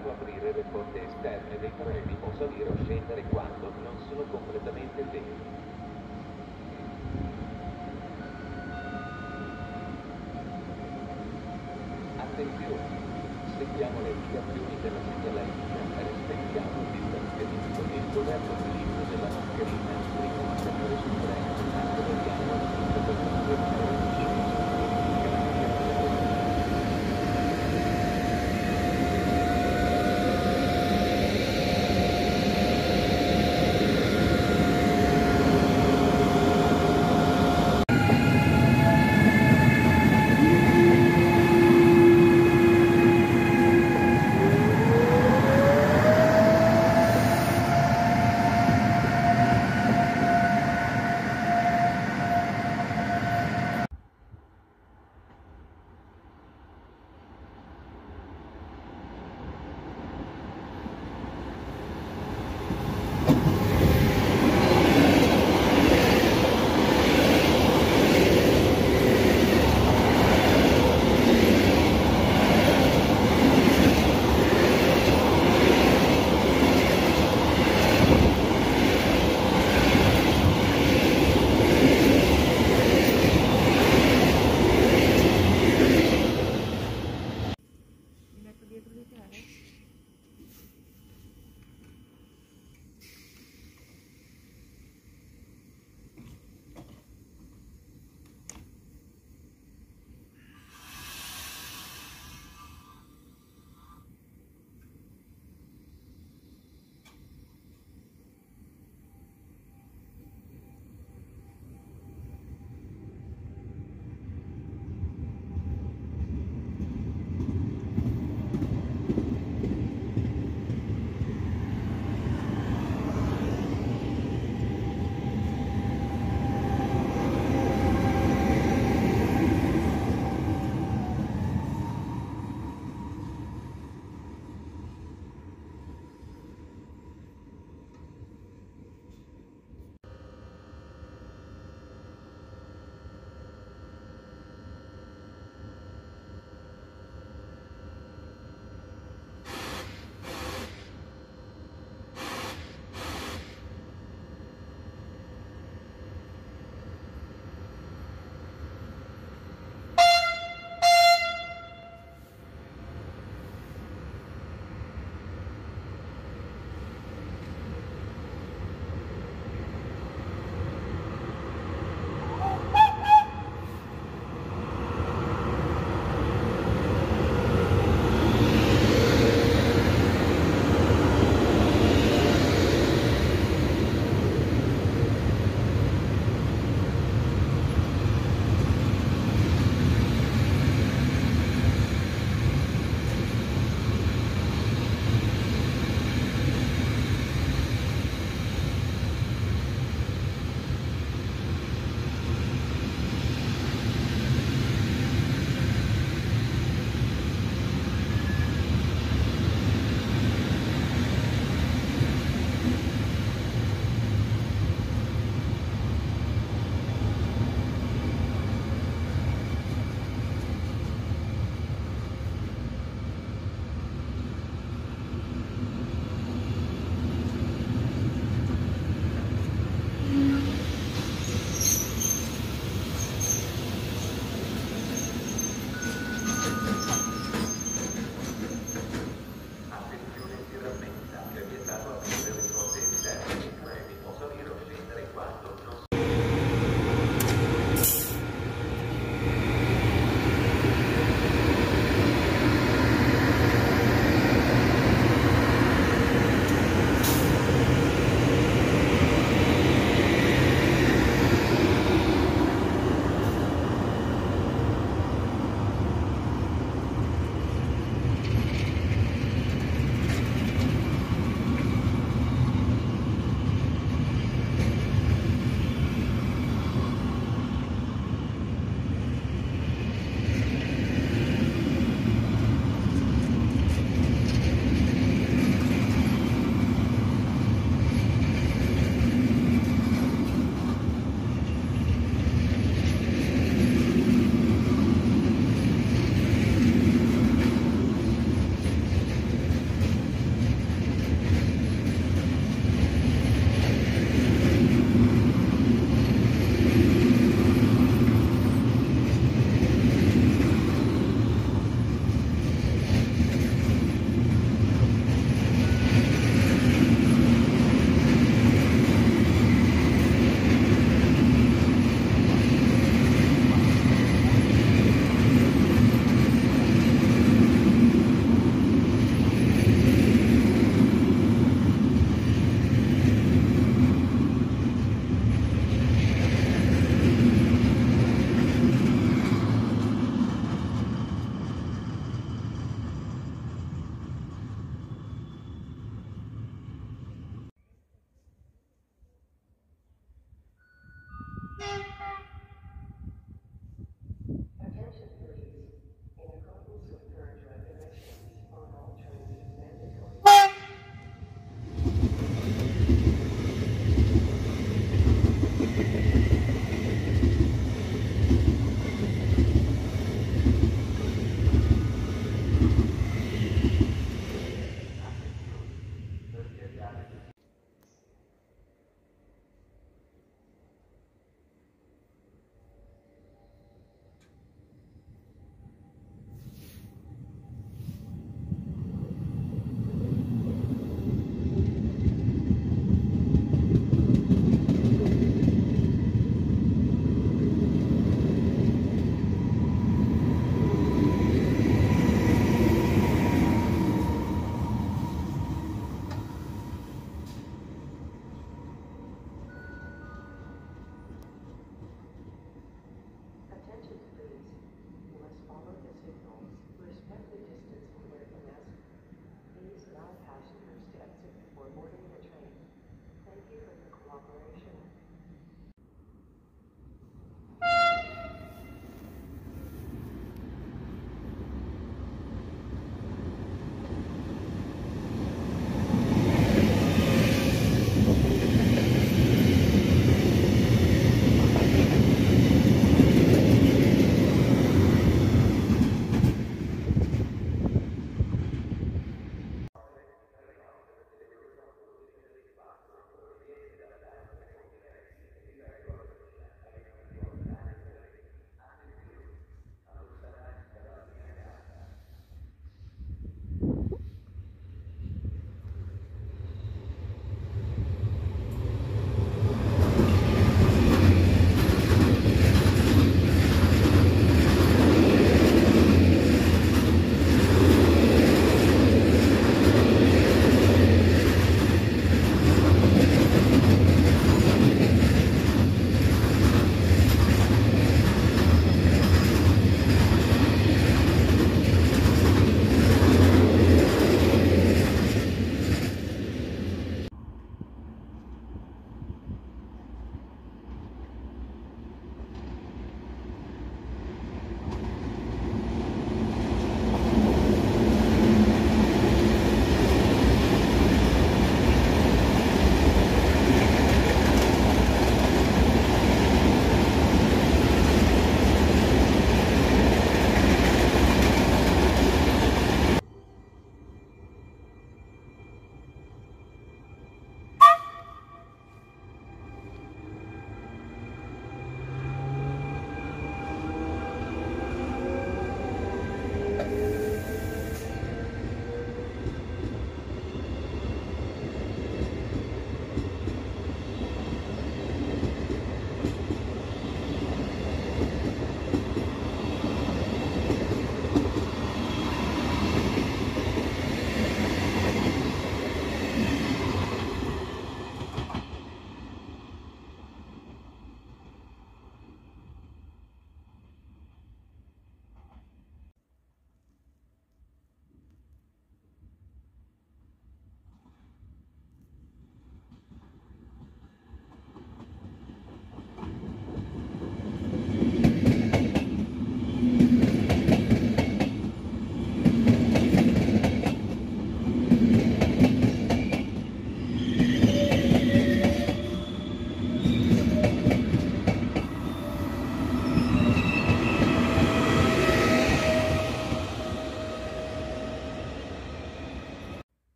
vietato aprire le porte esterne dei treni o salire o scendere quando non sono completamente veri. Attenzione! Seguiamo le indicazioni della segnaletica, rispettiamo il distanziamento e il governo utilizzo della mascherina prima di salire sul treno.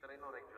Terreno recto.